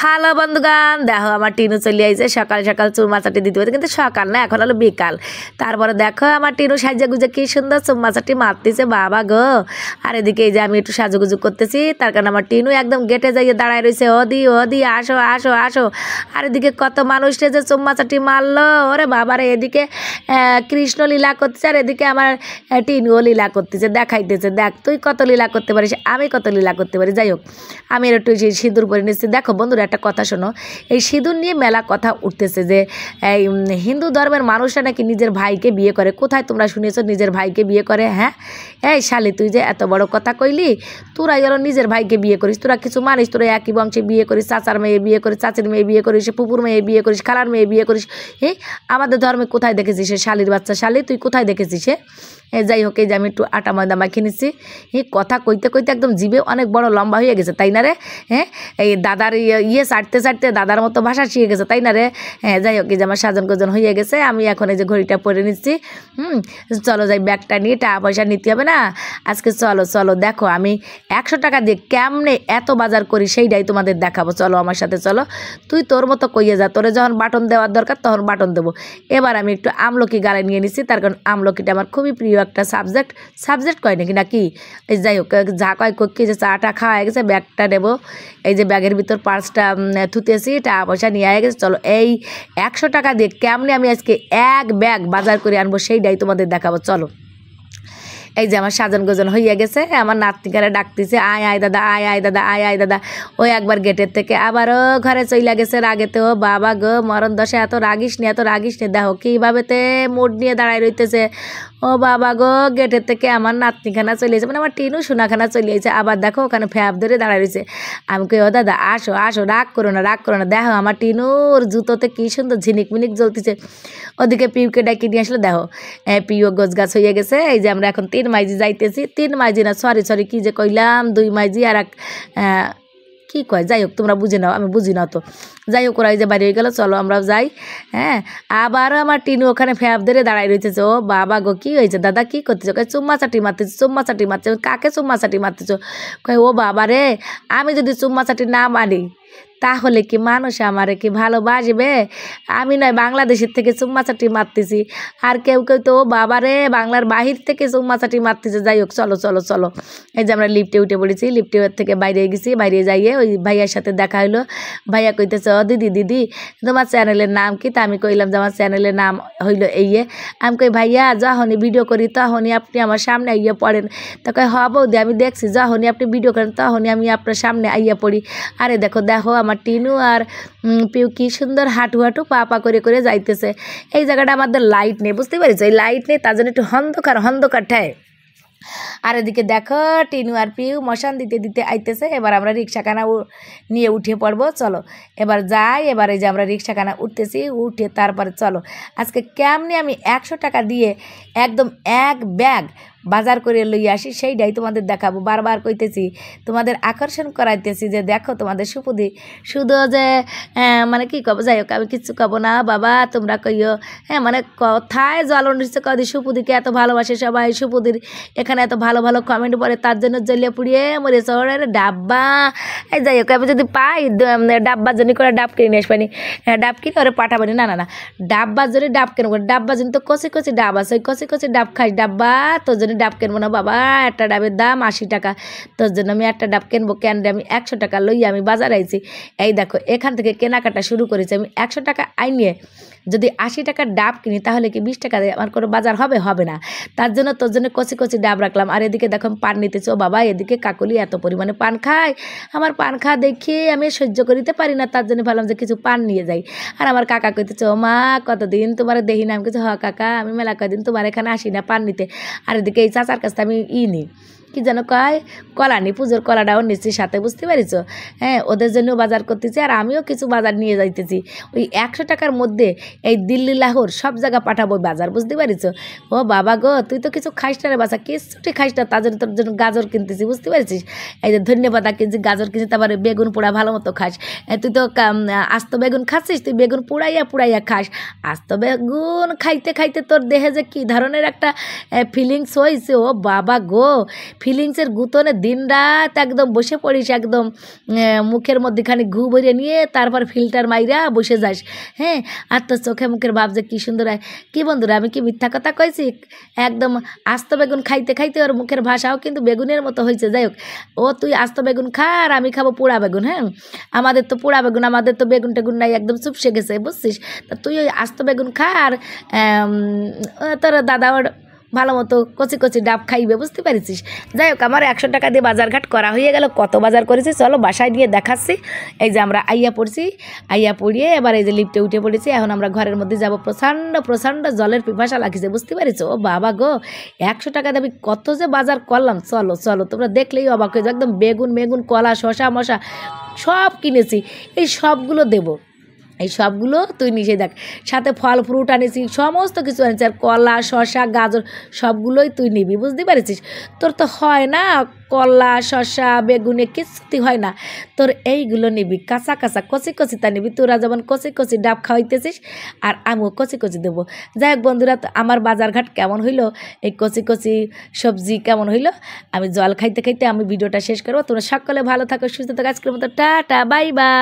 Hello বন্ধুগান দেখো আমার টিনু চলে আইছে। সকাল সকাল চুরমা চাটি দিতে পারে কিন্তু সকাল না, এখন হলো বিকাল। তারপরে দেখো আমার টিনু গুজে কি সুন্দর চুরমা চাটি মারতেছে, বাবা গো। আর এদিকে এই যে আমি একটু সাজুগুজু করতেছি, তার কারণে আমার টিনু একদম গেটে যাইয়ে দাঁড়ায় রয়েছে ওদি ওদি, আসো আসো আসো। আর এদিকে কত মানুষটা যে চুম্মা চাটি মারলো, ওরে বাবারে, এদিকে কৃষ্ণ লীলা করতেছে, আর এদিকে আমার টিনুও লীলা করতেছে, দেখাইতেছে, দেখ, তুই কত লীলা করতে পারিস, আমি কত লীলা করতে পারি? যাই হোক, আমি একটু সিঁদুর পরে নিচ্ছি। দেখো বন্ধুরা একটা কথা শোনো, এই সিঁদুর নিয়ে মেলা কথা উঠতেছে যে, এই হিন্দু ধর্মের মানুষরা নাকি নিজের ভাইকে বিয়ে করে। কোথায় তোমরা শুনেছো নিজের ভাইকে বিয়ে করে হ্যাঁ? এই শালি, তুই যে এত বড় কথা কইলি তোরা গেল নিজের ভাইকে বিয়ে করিস। তোরা কিছু মানিস তোরা একই বংশে বিয়ে করিস, চাচার মেয়ে বিয়ে করিস, চাচির মেয়ে বিয়ে করিস পুপুর মেয়ে বিয়ে করিস, খালার মেয়ে বিয়ে করিস। এই, আমাদের ধর্মে কোথায় দেখেছিস সে শালির বাচ্চা? শালি, তুই কোথায় দেখেছিস সে এ, যাই হোক, এই যে আমি একটু আটা ময়দা মাখিয়ে নিচ্ছি। এই কথা কইতে কইতে একদম জিভে অনেক বড় লম্বা হয়ে গেছে, তাই না রে? হ্যাঁ এই দাদার ইয়ে চাটতে চাটতে দাদার মতো ভাষা শিখে গেছে, তাই না রে? হ্যাঁ যাই হোক, এই যে আমার সাজন গোজন হয়ে গেছে, আমি এখন এই যে ঘড়িটা পরে নিচ্ছি। হুম, চলো যাই ব্যাগটা নিয়ে, টাকা পয়সা নিতে হবে না? আজকে চলো চলো, দেখো আমি একশো টাকা দিয়ে কেমনে এত বাজার করি সেইটাই তোমাদের দেখাবো। চলো আমার সাথে, চলো। তুই তোর মতো কইয়ে যা, তোরে যখন বাটন দেওয়ার দরকার তখন বাটন দেবো। এবার আমি একটু আমলকি গালে নিয়ে নিচ্ছি, তার কারণ আমলকিটা আমার খুবই প্রিয় একটা সাবজেক্ট সাবজেক্ট কয় নাকি নাকি? এই যাই হোক, যা কয় কি, যে চাটা খাওয়া হয়ে গেছে, ব্যাগটা নেব। এই যে ব্যাগের ভিতর পার্সটা থুতেছি টাকা পয়সা নিয়ে আয়, গেছে, চলো। এই একশো টাকা দিয়ে কেমনে আমি আজকে এক ব্যাগ বাজার করে আনব, সেইটাই তোমাদের দেখাবো, চলো। এই যে আমার সাজন গোজন হইয়া গেছে, আমার নাতনিকারা ডাকতেছে, আয় আয় দাদা, আয় আয় দাদা, আয় আয় দাদা। ওই একবার গেটের থেকে আবারও ঘরে চইলা গেছে রাগেতে, ও বাবা গো, মরণ দশে এত রাগিস নি, এত রাগিস নি। দেখো কীভাবে তে মুড নিয়ে দাঁড়ায় রইতেছে। ও বাবা গো গেটের থেকে আমার নাতনিখানা চলে এসে মানে আমার টিনু সোনাখানা চলে এসেছে। আবার দেখো ওখানে ফ্যাপ ধরে দাঁড়ায় রয়েছে। আমি কই ও দাদা আসো আসো রাগ করো না রাগ করো না। দেখো আমার টিনুর জুতোতে কি সুন্দর ঝিনিক মিনিক জ্বলতেছে। ওদিকে পিউকে ডাকি নিয়ে আসলে দেখো এ, পিউ গোছ গাছ হয়ে গেছে। এই যে আমরা এখন তিন মাইজি যাইতেছি। তিন মাইজি না সরি সরি কি যে কইলাম দুই মাইজি আর এক কি কয়? যাই হোক তোমরা বুঝে নাও, আমি বুঝি না তো। যাই হোক ওরা যে বাড়ি হয়ে গেলো, চলো আমরা যাই হ্যাঁ? আবারও আমার টিনু ওখানে ফ্যাপ ধরে দাঁড়াই রয়েছে ও বাবা গো, কী হয়েছে? দাদা কী করতেছো? কয় চুম্মা চাটি মারতেছো চুম্মা চাটি মারছে কাকে চুম্মা চাটি মারতেছো? কয়, ও বাবা রে, আমি যদি চুম্মা চাটি না মারি তাহলে কি মানুষ আমারে কি ভালোবাসবে? আমি নয় বাংলাদেশের থেকে চুম্মা চাটি মারতেছি। আর কেউ কেউ তো বাবারে বাংলার বাহির থেকে চুম্মা চাটি মারতেছে। যাই হোক, চলো চলো চলো। এই যে আমরা লিফটে উঠে পড়েছি, লিফটে থেকে বাইরে গেছি, বাইরে যাইয়ে ওই ভাইয়ার সাথে দেখা হলো ভাইয়া কইতেছে, ও দিদি দিদি, তোমার চ্যানেলের নাম কি? তা আমি কইলাম যে, আমার চ্যানেলের নাম হইল এইয়ে। আমি কই, ভাইয়া, যখনই ভিডিও করি, তখনই আপনি আমার সামনে আইয়া পড়েন। তা কই হ বৌদি, আমি দেখছি, যখনই আপনি ভিডিও করেন, তখনই আমি আপনার সামনে আইয়া পড়ি। আরে দেখো দেখো আমার টিনু আর পিউ কি সুন্দর হাঁটু হাঁটু পা পা করে করে যাইতেছে। এই জায়গাটা আমাদের লাইট নেই, বুঝতে পারিস? এই লাইট নেই, তার জন্য একটু অন্ধকার অন্ধকার ঠায় আর এদিকে দেখো, টিনু আর পিউ মশান দিতে দিতে আইতেছে। এবার আমরা রিক্সাখানা নিয়ে উঠে পড়ব, চলো। এবার যাই, এবার এই যে আমরা রিক্সাখানা উঠতেছি, উঠে তারপরে চলো। আজকে কেমনি আমি একশো টাকা দিয়ে একদম এক ব্যাগ বাজার করে লই আসি, সেইটাই তোমাদের দেখাবো। বারবার কইতেছি, তোমাদের আকর্ষণ করাইতেছি যে দেখো তোমাদের সুপুদি, শুধু যে মানে কি কব, যাই হোক, আমি কিচ্ছু কব না, বাবা, তোমরা কইও। হ্যাঁ মানে কথায় জল অনুষ্ঠিত কদি সুপুদিকে এত ভালোবাসে সবাই, সুপুদির এখানে এত ভালো ভালো ভালো কমেন্ট পড়ে তার জন্য জ্বলিয়ে পুড়িয়ে মরে শহরের ডাব্বা। এই যাই হোক আমি যদি পাই দ- ডাব্বা জন্য করে ডাব কিনে নিয়ে আসবানি। হ্যাঁ, ডাব কিনে ওরে পাঠাবানি না না না। ডাব্বার জন্য ডাব কেনবো ডাব্বা জন্য তো কষি কষি ডাব আছে কষি কষি ডাব খাই ডাব্বা তোর জন্য ডাব কিনবো না বাবা একটা ডাবের দাম আশি টাকা। তোর জন্য আমি একটা ডাব কিনবো কেন? আমি একশো টাকা লইয়া আমি বাজার আইছি। এই দেখো এখান থেকে কেনাকাটা শুরু করেছি আমি একশো টাকা আইনিয়ে যদি আশি টাকার ডাব কিনি, তাহলে কি বিশ টাকা আমার কোনো বাজার হবে? হবে না। তার জন্য তোর জন্য কচি কচি ডাব রাখলাম। আর এদিকে দেখো পান নিতেছি। ও বাবা, এদিকে কাকলি এত পরিমাণে পান খায়। আমার পান খা দেখে আমি সহ্য করিতে পারি না। তার জন্য ভাবলাম যে কিছু পান নিয়ে যাই। আর আমার কাকা কইতেছে, ও মা, কতদিন তোমার দেখি না? আমি কিছু হ কাকা, আমি মেলা কদিন তোমার এখানে আসি না পান নিতে। আর এদিকে এই চাচার কাছে আমি ই নিই। কি যেন কয়? কলা নি, পুজোর কলাটাও নিচ্ছি সাথে, বুঝতে পারিস? হ্যাঁ ওদের জন্য বাজার করতেছি আর আমিও কিছু বাজার নিয়ে যাইতেছি। ওই একশো টাকার মধ্যে এই দিল্লি, লাহোর সব জায়গা পাঠাবো বাজার, বুঝতে পারিস? ও বাবা গো, তুই তো কিছু খাইস না রে বাসা কিছুটি খাইস না তার জন্য তোর জন্য গাজর কিনতেছি, বুঝতে পারছিস এই যে ধন্যবাদ কিনছি, গাজর কিনছি, তারপরে বেগুন পোড়া ভালো মতো খাস। তুই তো আস্ত বেগুন খাচ্ছিস, তুই বেগুন পুড়াইয়া পুড়াইয়া খাস। আস্ত বেগুন খাইতে খাইতে তোর দেহে যে কী ধরনের একটা ফিলিংস হয়েছে ও বাবা গো। ফিলিংসের গুতনে দিন রাত একদম বসে পড়িস, একদম মুখের মধ্যে খানি ঘু ভরিয়ে নিয়ে তারপর ফিল্টার মাইরা বসে যাস। হ্যাঁ? আর তোর চোখে মুখের ভাব যে কী সুন্দর হয় কী বন্ধুরা, আমি কি মিথ্যা কথা কইছি? একদম আস্ত বেগুন খাইতে খাইতে ওর মুখের ভাষাও কিন্তু বেগুনের মতো হয়েছে যাই হোক, ও তুই আস্ত বেগুন খা আর আমি খাব পোড়া বেগুন হ্যাঁ? আমাদের তো পোড়া বেগুন, আমাদের তো বেগুন টেগুন নাই, একদম চুপসে গেছে, বুঝছিস? তা তুই ওই আস্ত বেগুন খা আর তোর দাদা ওর ভালো মতো কচি কচি ডাব খাইবে, বুঝতে পারছিস? যাই হোক আমার একশো টাকা দিয়ে বাজারঘাট করা হয়ে গেল, কত বাজার করেছি, চলো বাসায় নিয়ে দেখাচ্ছি। এই যে আমরা আইয়া পড়ছি, আইয়া পড়িয়ে এবার এই যে লিফটে উঠে পড়েছি, এখন আমরা ঘরের মধ্যে যাব। প্রচণ্ড প্রচণ্ড জলের পিপাসা লাগিছে, বুঝতে পারিস ও বাবা গো, একশো টাকা আমি কত যে বাজার করলাম, চলো চলো, তোমরা দেখলেই অবাক হয়ে। একদম বেগুন, মেগুন, কলা শশা মশা, সব কিনেছি, এই সবগুলো দেবো। এই সবগুলো তুই নিজে দেখ। সাথে ফল ফ্রুট আনিছি সমস্ত কিছু আনিছি আর কলা শশা গাজর, সবগুলোই তুই নিবি, বুঝতে পারছিস? তোর তো হয় না কলা শশা বেগুনে কিছুই হয় না। তোর এইগুলো নিবি, কাঁচা কাঁচা, কচি কচি তা নিবি। তোরা যেমন কচি কচি ডাব খাওয়াইতেছিস, আর আমিও কচি কচি দেবো। যাই হোক বন্ধুরা আমার বাজারঘাট কেমন হইল? এই কচি কচি সবজি কেমন হইল? আমি জল খাইতে খাইতে আমি ভিডিওটা শেষ করব। তোমরা সকলে ভালো থাকো, সুস্থ থাকো। আজকের মতো টাটা, বাই বাই।